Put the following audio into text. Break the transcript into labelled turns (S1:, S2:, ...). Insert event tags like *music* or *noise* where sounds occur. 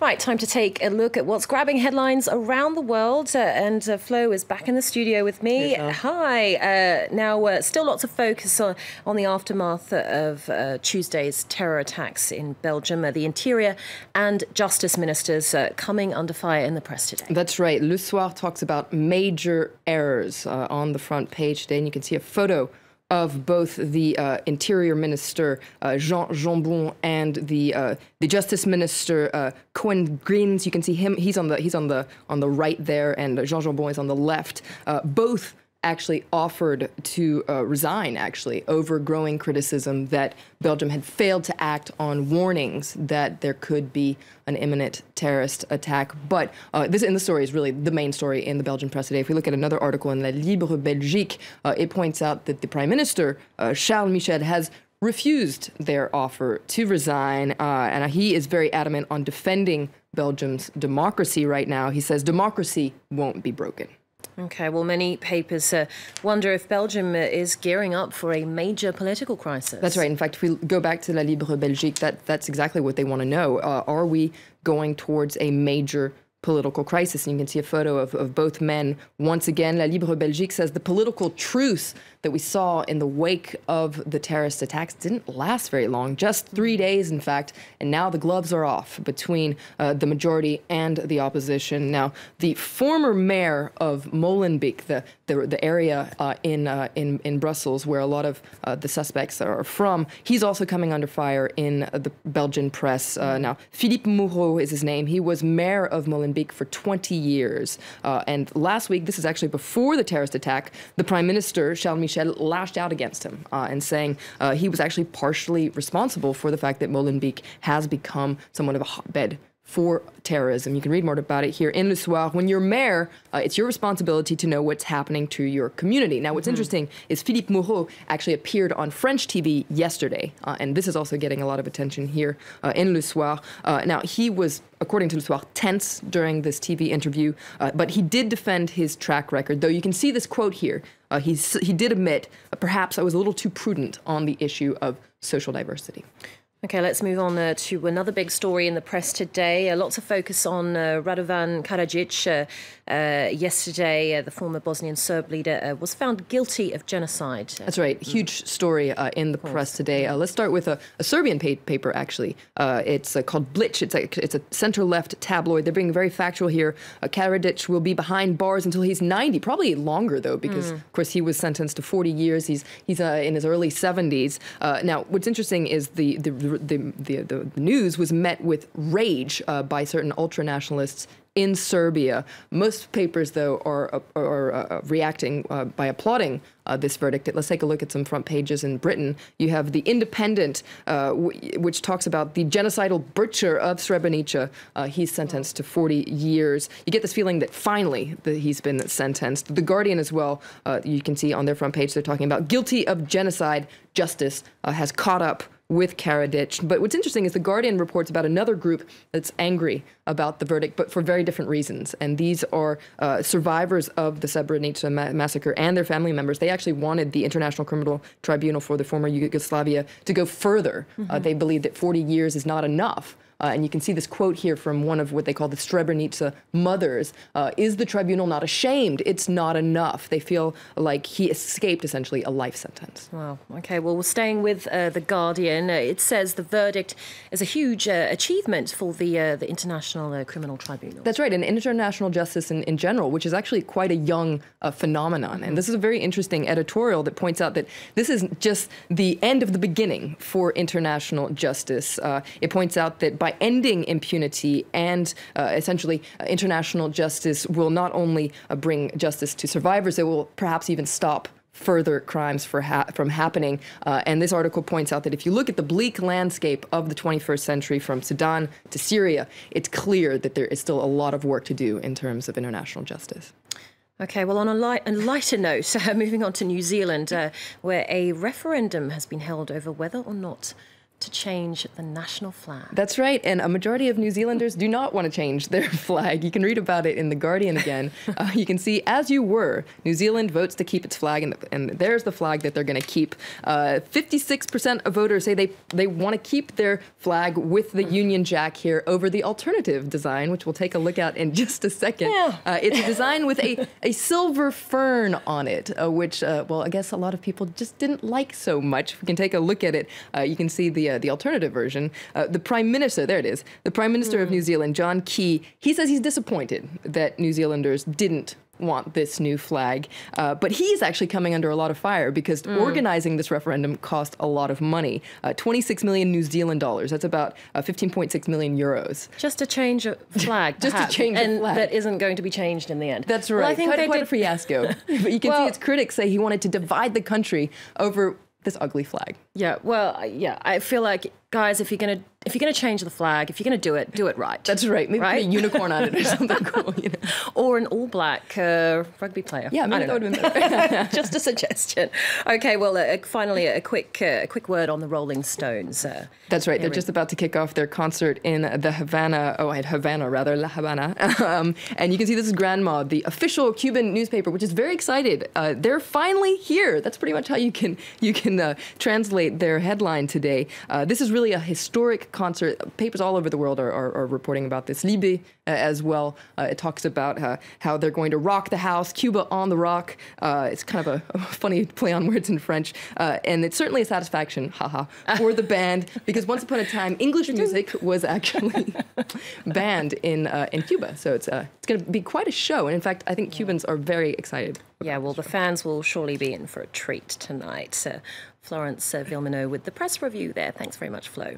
S1: Right, time to take a look at what's grabbing headlines around the world. Uh, and uh, Flo is back in the studio with me. Hi. Uh, now, uh, still lots of focus on, on the aftermath of uh, Tuesday's terror attacks in Belgium. Uh, the Interior and Justice ministers coming under fire in the press today.
S2: That's right. Le Soir talks about major errors on the front page today, and you can see a photo of both the uh, Interior Minister uh, Jean Jambon and the uh, the Justice Minister uh, Koen Geens. You can see him; he's on the he's on the on the right there, and Jean Jambon is on the left. Uh, both actually offered to uh, resign, actually, over growing criticism that Belgium had failed to act on warnings that there could be an imminent terrorist attack. But uh, this in the story is really the main story in the Belgian press today. If we look at another article in La Libre Belgique, uh, it points out that the Prime Minister, uh, Charles Michel, has refused their offer to resign, uh, and he is very adamant on defending Belgium's democracy right now. He says democracy won't be broken.
S1: Okay, well, many papers uh, wonder if Belgium uh, is gearing up for a major political crisis.
S2: That's right. In fact, if we go back to La Libre Belgique, that, that's exactly what they want to know. Uh, are we going towards a major political crisis. And you can see a photo of, of both men. Once again, La Libre Belgique says the political truce that we saw in the wake of the terrorist attacks didn't last very long, just three days, in fact. And now the gloves are off between uh, the majority and the opposition. Now, the former mayor of Molenbeek, the, the, the area uh, in, uh, in, in Brussels where a lot of uh, the suspects are from, he's also coming under fire in the Belgian press. Uh, now, Philippe Moureaux is his name. He was mayor of Molenbeek for 20 years. Uh, and last week, this is actually before the terrorist attack, the prime minister, Charles Michel, lashed out against him uh, and saying uh, he was actually partially responsible for the fact that Molenbeek has become somewhat of a hotbed for terrorism. You can read more about it here in Le Soir. When you're mayor, uh, it's your responsibility to know what's happening to your community. Now, what's mm-hmm. interesting is Philippe Moureaux actually appeared on French TV yesterday, uh, and this is also getting a lot of attention here uh, in Le Soir. Uh, now, he was, according to Le Soir, tense during this TV interview, uh, but he did defend his track record, though you can see this quote here. Uh, he did admit, perhaps I was a little too prudent on the issue of social diversity.
S1: Okay, let's move on uh, to another big story in the press today. Uh, lots of focus on uh, Radovan Karadzic. Uh, uh, yesterday, uh, the former Bosnian Serb leader was found guilty of genocide.
S2: That's right. Mm. Huge story in the press today. let's start with a, a Serbian paper, actually. it's called Blic. It's a, it's a center left tabloid. They're being very factual here. Karadzic will be behind bars until he's 90, probably longer, though, because, mm. of course, he was sentenced to 40 years. He's, he's in his early 70s. now, what's interesting is the, the the, the, the, news was met with rage uh, by certain ultra nationalists in Serbia. Most papers, though, are, are, are uh, reacting uh, by applauding uh, this verdict. Let's take a look at some front pages in Britain. You have The Independent, uh, which talks about the genocidal butcher of Srebrenica. Uh, he's sentenced to 40 years. You get this feeling that finally that he's been sentenced. The Guardian, as well, uh, you can see on their front page, they're talking about guilty of genocide. Justice has caught up with Karadzic. But what's interesting is The Guardian reports about another group that's angry about the verdict, but for very different reasons. And these are uh, survivors of the Srebrenica ma- massacre and their family members. They actually wanted the International Criminal Tribunal for the former Yugoslavia to go further. Uh, mm-hmm. Uh, they believe that 40 years is not enough. Uh, and you can see this quote here from one of what they call the Srebrenica mothers. Uh, is the tribunal not ashamed? It's not enough. They feel like he escaped essentially a life sentence.
S1: Wow. Okay. Well, we're staying with uh, The Guardian. Uh, it says the verdict is a huge uh, achievement for the, uh, the International Criminal Tribunal.
S2: That's right. And international justice in, in general, which is actually quite a young phenomenon. And this is a very interesting editorial that points out that this is just the end of the beginning for international justice. it points out that by by ending impunity and uh, essentially uh, international justice will not only uh, bring justice to survivors, it will perhaps even stop further crimes ha- from happening. Uh, and this article points out that if you look at the bleak landscape of the 21st century from Sudan to Syria, it's clear that there is still a lot of work to do in terms of international justice.
S1: Okay, well, on a, light, a lighter note, uh, *laughs* moving on to New Zealand, uh, where a referendum has been held over whether or not to change the national flag.
S2: That's right. And a majority of New Zealanders do not want to change their *laughs* flag. You can read about it in The Guardian again. *laughs* Uh, you can see, as you were, New Zealand votes to keep its flag, and, and there's the flag that they're going to keep. Uh, 56% of voters say they, they want to keep their flag with the Union Jack here over the alternative design, which we'll take a look at in *laughs* just a second.
S1: Yeah.
S2: Uh, it's a design with a, a silver fern on it, uh, which, uh, well, I guess a lot of people just didn't like so much. If we can take a look at it, uh, you can see the, uh, the alternative version. Uh, the Prime Minister, there it is, the Prime Minister mm. of New Zealand, John Key, he says he's disappointed that New Zealanders didn't want this new flag. Uh, but he's actually coming under a lot of fire because mm. organizing this referendum cost a lot of money uh, 26 million New Zealand dollars. That's about uh, 15.6 million euros.
S1: Just to change a *laughs* flag.
S2: Just
S1: perhaps,
S2: to change
S1: and
S2: a flag.
S1: that isn't going to be changed in the end.
S2: That's right.
S1: Well, I think
S2: quite, quite
S1: did...
S2: a fiasco. *laughs* *laughs* but you can well, see its critics say he wanted to divide the country over this ugly flag.
S1: Yeah, well, yeah, I feel like guys, if you're gonna if you're gonna change the flag, if you're gonna do it, do it right.
S2: That's right. Maybe right? put a unicorn on it or *laughs* something cool. You know?
S1: Or an all black uh, rugby player.
S2: Yeah, maybe that would have been
S1: better. *laughs* *laughs* Just a suggestion. Okay, well, uh, finally, a quick uh, a quick word on the Rolling Stones. Uh,
S2: That's right. They're just about to kick off their concert in the Havana. Oh, at Havana rather, La Habana. um, and you can see this is Granma, the official Cuban newspaper, which is very excited. Uh, they're finally here. That's pretty much how you can you can uh, translate their headline today. this is really really a historic concert. Papers all over the world are, are, are reporting about this. Libé uh, as well. Uh, it talks about uh, how they're going to rock the house, Cuba on the rock. Uh, it's kind of a, *laughs* a, funny play on words in French. Uh, and it's certainly a satisfaction, haha, for the band *laughs* because once upon a time, English music was actually *laughs* banned in, uh, in Cuba. So it's, it's going to be quite a show. And in fact, I think Cubans are very excited.
S1: Yeah, well, the fans will surely be in for a treat tonight. Florence Villeminot with the press review there. Thanks very much, Flo.